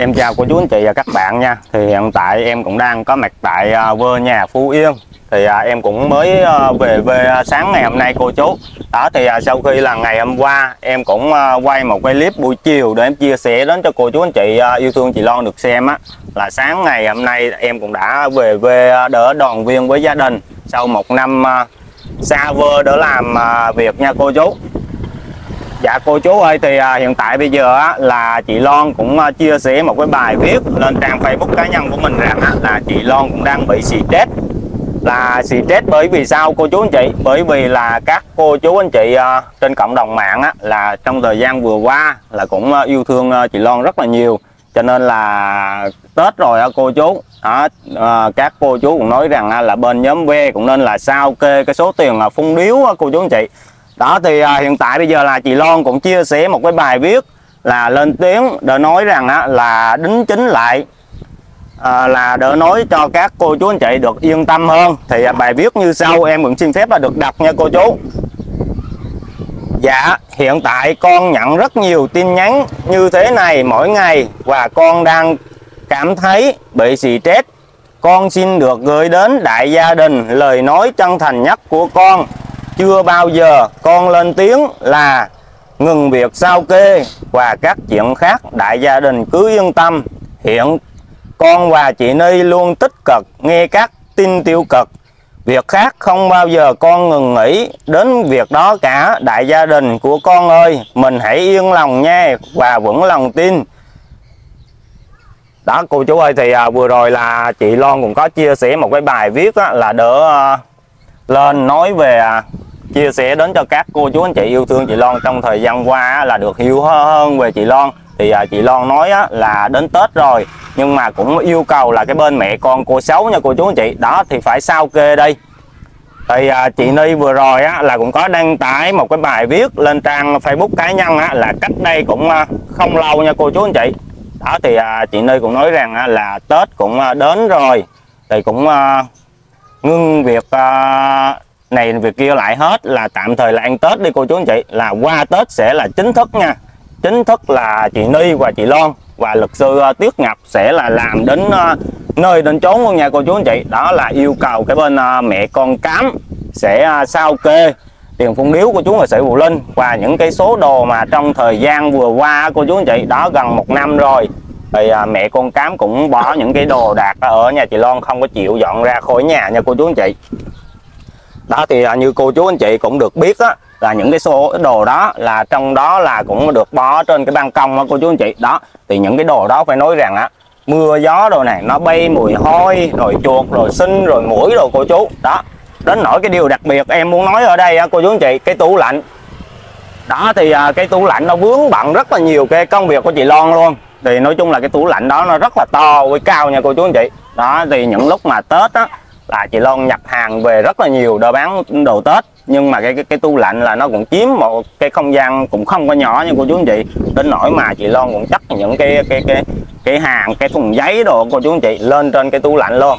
Em chào cô chú anh chị và các bạn nha. Thì hiện tại em cũng đang có mặt tại à, vơ nhà Phú Yên. Thì à, em cũng mới à, về về sáng ngày hôm nay cô chú. Đó, thì sau khi là ngày hôm qua, Em cũng quay một cái clip buổi chiều Để em chia sẻ đến cho cô chú anh chị yêu thương chị Loan được xem á. Là sáng ngày hôm nay em cũng đã về về đỡ đoàn viên với gia đình. Sau một năm xa vơ đỡ làm việc nha cô chú. Dạ cô chú ơi thì à, hiện tại bây giờ á, là chị Loan cũng à, chia sẻ một cái bài viết lên trang Facebook cá nhân của mình rằng á, là chị Loan cũng đang bị xì chết là xì chết bởi vì sao cô chú anh chị? Bởi vì là các cô chú anh chị à, trên cộng đồng mạng á, là trong thời gian vừa qua là cũng à, yêu thương à, chị Loan rất là nhiều. Cho nên là Tết rồi á cô chú đó, à, các cô chú cũng nói rằng là bên nhóm V cũng nên là sao kê cái số tiền là phung điếu cô chú anh chị đó thì à, hiện tại bây giờ là chị Loan cũng chia sẻ một cái bài viết là lên tiếng để nói rằng á, là đính chính lại à, là đỡ nói cho các cô chú anh chị được yên tâm hơn. Thì à, bài viết như sau em cũng xin phép là được đọc nha cô chú. Dạ hiện tại con nhận rất nhiều tin nhắn như thế này mỗi ngày và con đang cảm thấy bị xì stress con xin được gửi đến đại gia đình lời nói chân thành nhất của con chưa bao giờ con lên tiếng là ngừng việc sao kê và các chuyện khác đại gia đình cứ yên tâm. Hiện con và chị Ni luôn tích cực nghe các tin tiêu cực. Việc khác không bao giờ con ngừng nghĩ đến việc đó cả. Đại gia đình của con ơi mình hãy yên lòng nha và vững lòng tin. Đó cô chú ơi thì à, vừa rồi là chị Loan cũng có chia sẻ một cái bài viết á, là đỡ à, lên nói về à, chia sẻ đến cho các cô chú anh chị yêu thương chị Loan trong thời gian qua là được hiểu hơn về chị Loan. Thì à, chị Loan nói là đến Tết rồi nhưng mà cũng yêu cầu là cái bên mẹ con cô xấu nha cô chú anh chị. Đó thì phải sao kê đây? Thì à, chị Ni vừa rồi á, là cũng có đăng tải một cái bài viết lên trang Facebook cá nhân á, là cách đây cũng à, không lâu nha cô chú anh chị. Đó thì à, chị Ni cũng nói rằng á, là Tết cũng à, đến rồi. Thì cũng à, ngưng việc uh, này việc kia lại hết là tạm thời là ăn Tết đi cô chú anh chị. Là qua Tết sẽ là chính thức nha. Chính thức là chị Ni và chị Loan và luật sư uh, Tiết Ngập sẽ là làm đến uh, nơi đến chốn luôn nha cô chú anh chị. Đó là yêu cầu cái bên uh, mẹ con cám sẽ uh, sao kê tiền phun điếu của chú nghệ sĩ Vũ Linh và những cái số đồ mà trong thời gian vừa qua cô chú anh chị đó gần một năm rồi thì à, mẹ con cám cũng bỏ những cái đồ đạc ở nhà chị Loan không có chịu dọn ra khỏi nhà nha cô chú anh chị. Đó thì à, như cô chú anh chị cũng được biết á là những cái số đồ đó là trong đó là cũng được bỏ trên cái ban công đó cô chú anh chị. Đó thì những cái đồ đó phải nói rằng á mưa gió đồ này nó bay mùi hôi rồi chuột rồi sinh rồi mũi rồi cô chú. Đó đến nỗi cái điều đặc biệt em muốn nói ở đây á, cô chú anh chị cái tủ lạnh. Đó thì à, cái tủ lạnh nó vướng bận rất là nhiều cái công việc của chị Loan luôn thì nói chung là cái tủ lạnh đó nó rất là to với cao nha cô chú anh chị. Đó thì những lúc mà Tết á là chị Loan nhập hàng về rất là nhiều đồ bán đồ Tết. Nhưng mà cái, cái cái tủ lạnh là nó cũng chiếm một cái không gian cũng không có nhỏ nha cô chú anh chị. Đến nỗi mà chị Loan cũng chắc những cái cái cái cái hàng cái thùng giấy đồ cô chú anh chị lên trên cái tủ lạnh luôn.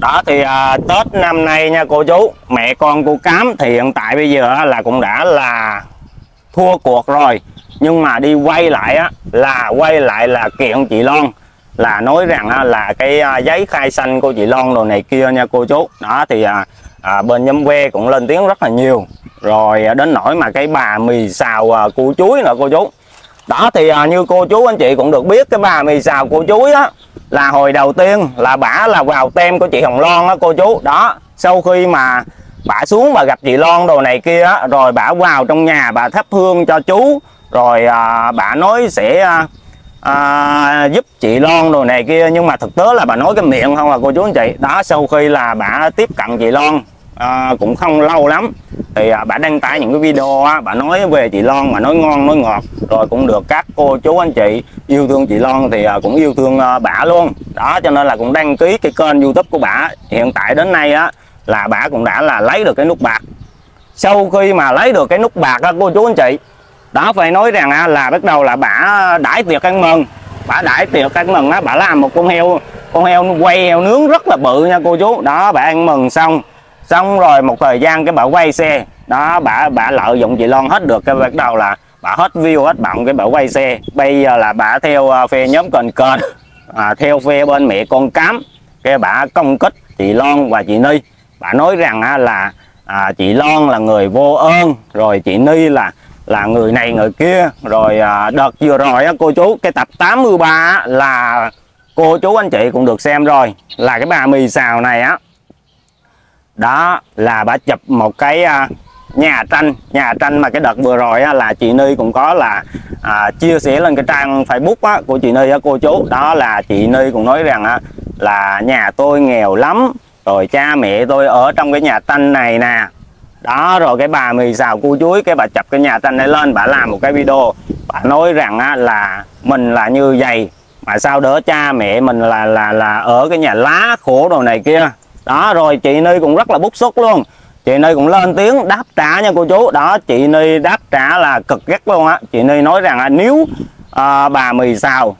Đó thì à, Tết năm nay nha cô chú mẹ con cô Cám thì hiện tại bây giờ là cũng đã là thua cuộc rồi nhưng mà đi quay lại á là quay lại là kiện chị Loan. Là nói rằng á, là cái à, giấy khai xanh của chị Loan đồ này kia nha cô chú. Đó thì à, à, bên nhóm ve cũng lên tiếng rất là nhiều. Rồi à, đến nỗi mà cái bà mì xào à, củ chuối nữa cô chú. Đó thì à, như cô chú anh chị cũng được biết cái bà mì xào củ chuối á là hồi đầu tiên là bả là vào tem của chị Hồng Loan á cô chú. Đó sau khi mà bả xuống và gặp chị Loan đồ này kia á, rồi bả vào trong nhà bà thắp hương cho chú rồi à, bà nói sẽ à, à, giúp chị Loan đồ này kia nhưng mà thực tế là bà nói cái miệng không à cô chú anh chị. Đó sau khi là bà tiếp cận chị Loan à, cũng không lâu lắm thì à, bà đăng tải những cái video á, bà nói về chị Loan mà nói ngon nói ngọt. Rồi cũng được các cô chú anh chị yêu thương chị Loan thì à, cũng yêu thương à, bà luôn. Đó cho nên là cũng đăng ký cái kênh YouTube của bà. Hiện tại đến nay á là bà cũng đã là lấy được cái nút bạc. Sau khi mà lấy được cái nút bạc á cô chú anh chị đó phải nói rằng á, là bắt đầu là bà đãi tiệc ăn mừng. Bà đãi tiệc ăn mừng á bà làm một con heo con heo quay heo nướng rất là bự nha cô chú. Đó bà ăn mừng xong. Xong rồi một thời gian cái bà quay xe. Đó bà bà lợi dụng chị Loan hết được cái bắt đầu là bà hết view hết bọng cái bà quay xe. Bây giờ là bà theo ờ, phe nhóm cần cần, à, theo phe bên mẹ con cám. Cái bà công kích chị Loan và chị Ni. Bà nói rằng á, là à, chị Loan là người vô ơn rồi chị Ni là là người này người kia. Rồi à, đợt vừa rồi cô chú cái tập 83 là cô chú anh chị cũng được xem rồi là cái bà mì xào này á. Đó là bà chụp một cái à, nhà tranh nhà tranh mà cái đợt vừa rồi á, là chị Ni cũng có là à, chia sẻ lên cái trang Facebook á, của chị Ni á cô chú. Đó là chị Ni cũng nói rằng á, là nhà tôi nghèo lắm rồi cha mẹ tôi ở trong cái nhà tranh này nè đó rồi cái bà mì xào cua chuối cái bà chụp cái nhà tranh này lên bà làm một cái video bà nói rằng á, là mình là như vậy mà sao đỡ cha mẹ mình là là là ở cái nhà lá khổ đồ này kia. Đó rồi chị Ni cũng rất là bức xúc luôn. Chị Ni cũng lên tiếng đáp trả nha cô chú. Đó chị Ni đáp trả là cực gắt luôn á. Chị Ni nói rằng là nếu à, bà mì xào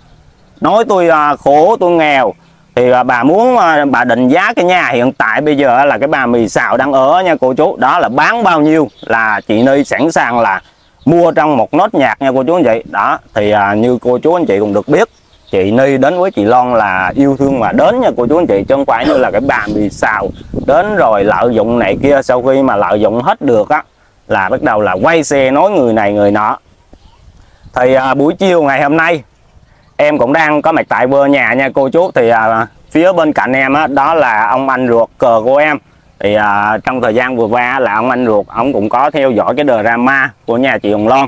nói tôi à, khổ tôi nghèo thì bà muốn ờ, bà định giá cái nhà hiện tại bây giờ là cái bà mì xào đang ở nha cô chú. Đó là bán bao nhiêu là chị Ni sẵn sàng là mua trong một nốt nhạc nha cô chú anh chị. Đó thì à, như cô chú anh chị cũng được biết chị Ni đến với chị Lon là yêu thương mà đến nha cô chú anh chị. Chứ không phải như là cái bà mì xào đến rồi lợi dụng này kia sau khi mà lợi dụng hết được á là bắt đầu là quay xe nói người này người nọ. Thì à, buổi chiều ngày hôm nay em cũng đang có mặt tại bờ nhà nha cô chú. Thì à, phía bên cạnh em á, đó là ông anh ruột cờ của em. Thì à, trong thời gian vừa qua là ông anh ruột ông cũng có theo dõi cái drama của nhà chị Hồng Loan.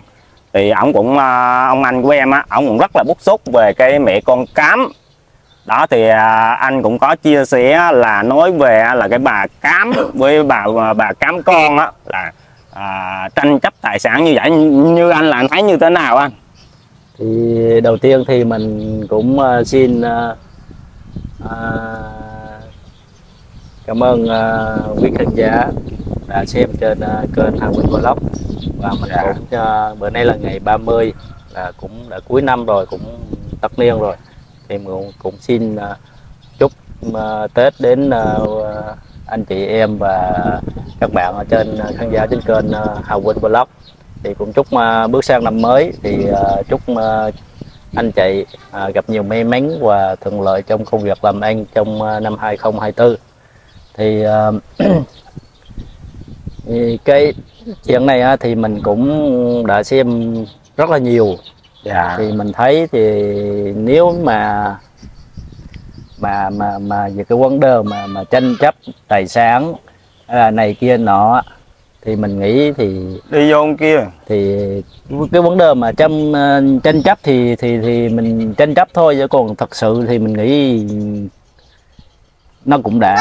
Thì ông cũng à, ông anh của em á ông cũng rất là bức xúc về cái mẹ con cám. Đó thì à, anh cũng có chia sẻ là nói về là cái bà cám với bà à, bà cám con á là à, tranh chấp tài sản như vậy. Như anh là anh thấy như thế nào anh? Thì đầu tiên thì mình cũng uh, xin uh, uh, cảm ơn uh, quý khán giả đã xem trên uh, kênh Hà Quỳnh Vlog. Và mình Dạ. cũng uh, bữa nay là ngày 30 là cũng đã cuối năm rồi cũng tất niên rồi. Thì mình cũng, cũng xin uh, chúc uh, Tết đến uh, anh chị em và các bạn ở trên khán giả trên kênh uh, Hà Quỳnh Vlog thì cũng chúc uh, bước sang năm mới thì uh, chúc uh, anh chị uh, gặp nhiều may mắn và thuận lợi trong công việc làm ăn trong uh, năm 2024 thì, uh, thì cái chuyện này á, thì mình cũng đã xem rất là nhiều. Dạ. Thì mình thấy thì nếu mà mà mà mà về cái vấn đề mà mà tranh chấp tài sản là này kia nọ thì mình nghĩ thì đi vô kia thì cái vấn đề mà tranh ờ, tranh chấp thì thì thì mình tranh chấp thôi chứ còn thật sự thì mình nghĩ nó cũng đã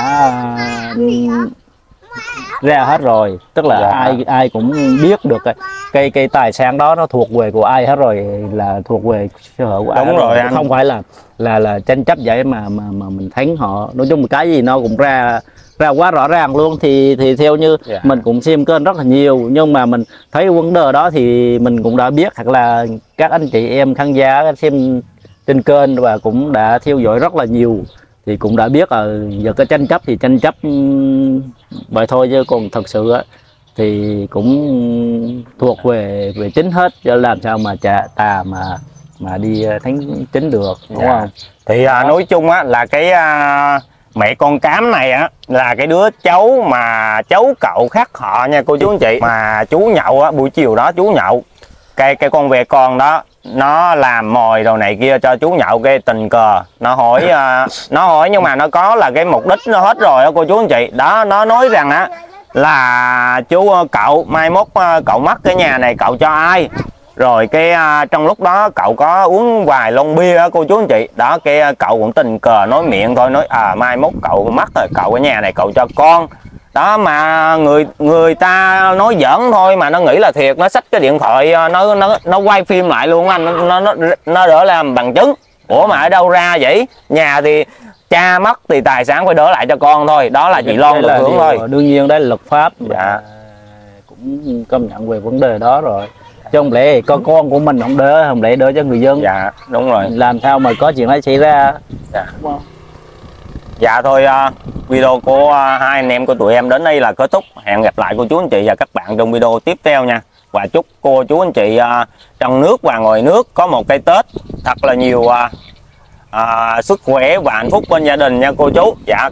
ra hết rồi tức là Dạ. ai ai cũng biết được cái cái cái tài sản đó nó thuộc về của ai hết rồi là thuộc về sở hữu của ai Đúng rồi anh. không phải là là là tranh chấp vậy mà mà mà mình thắng họ nói chung cái gì nó cũng ra ra quá rõ ràng luôn thì thì theo như Dạ. mình cũng xem kênh rất là nhiều nhưng mà mình thấy vấn đề đó thì mình cũng đã biết hoặc là các anh chị em khán giả xem trên kênh và cũng đã theo dõi rất là nhiều thì cũng đã biết là giờ cái tranh chấp thì tranh chấp ừm, vậy thôi chứ còn thật sự á thì cũng thuộc về về chính hết cho làm sao mà trả tà mà mà đi ờ, thắng chính được đúng Dạ. không thì à, nói chung á là cái à, mẹ con cám này á là cái đứa cháu mà cháu cậu khác họ nha cô chú anh chị. Mà chú nhậu á buổi chiều đó chú nhậu cái cái con về con đó nó làm mồi đồ này kia cho chú nhậu cái tình cờ. Nó hỏi uh, nó hỏi nhưng mà nó có là cái mục đích nó hết rồi á cô chú anh chị. Đó nó nói rằng á là chú ờ, cậu mai mốt ờ, cậu mất cái nhà này cậu cho ai? Rồi cái à, trong lúc đó cậu có uống vài lon bia cô chú anh chị? Đó cái à, cậu cũng tình cờ nói miệng thôi nói à mai mốt cậu mất rồi cậu cái nhà này cậu cho con. Đó mà người người ta nói giỡn thôi mà nó nghĩ là thiệt nó xách cái điện thoại à, nó nó nó quay phim lại luôn anh nó nó nó đỡ làm bằng chứng. Ủa mà ở đâu ra vậy? Nhà thì cha mất thì tài sản phải đỡ lại cho con thôi. Đó là chị Đây được hưởng thôi. đương nhiên đấy là luật pháp Dạ. cũng công nhận về vấn đề đó rồi chứ không lẽ con con của mình không đỡ không lẽ đỡ cho người dân dạ đúng rồi làm sao mà có chuyện đó xảy ra Dạ. đúng không? Dạ thôi à, video của à, hai anh em của tụi em đến đây là kết thúc. Hẹn gặp lại cô chú anh chị và các bạn trong video tiếp theo nha. và chúc cô chú anh chị à, trong nước và ngoài nước có một cái Tết thật là nhiều à, à, sức khỏe và hạnh phúc bên gia đình nha cô chú dạ